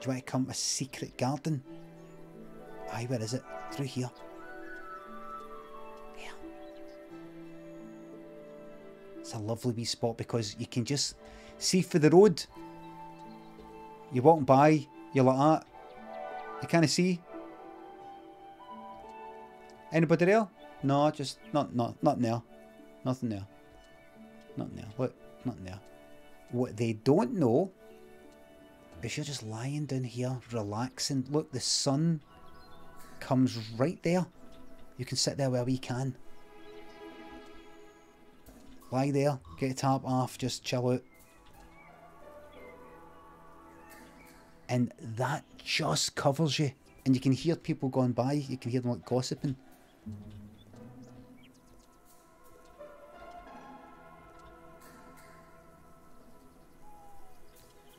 Do you want to come to a secret garden? Aye, where is it? Through here. There. It's a lovely wee spot because you can just see for the road. You walk by, you're like that. You kind of see. Anybody there? No, just not not not there. Nothing there. Nothing there. Look, nothing there. What they don't know is you're just lying down here, relaxing. Look, the sun comes right there. You can sit there where we can. Lie there, get a tap off, just chill out. And that just covers you. And you can hear people going by, you can hear them like gossiping.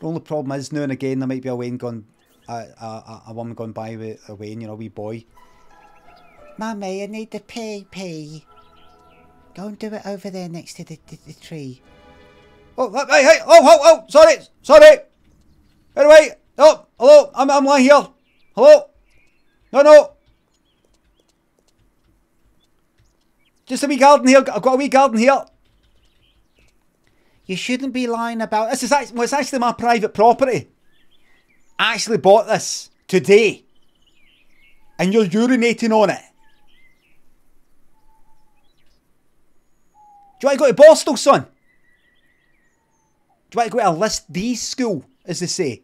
The only problem is now and again there might be a wean gone, a, a, a woman going by with a wean, you know, a wee boy. Mummy, I need the pee pee. Go and do it over there next to the, the, the tree. Oh, hey, hey, oh, oh, oh, sorry, sorry. Anyway, oh, hello, I'm, I'm lying here. Hello? No, no. Just a wee garden here. I've got a wee garden here. You shouldn't be lying about this. Is actually, well, it's actually my private property. I actually bought this today, and you're urinating on it. Do you want to go to Borstal, son? Do you want to go to a List D school, as they say?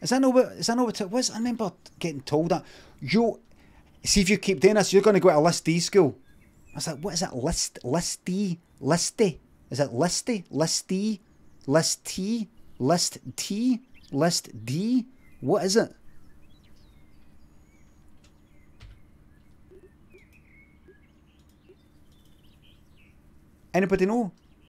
Is that no what is that no what it was? I remember getting told that you see if you keep doing this, you're gonna go to a list D school. I was like, what is that list list D? Listy? Is it listy? Listy? List D? List T? List T? List D? What is it? Anybody know?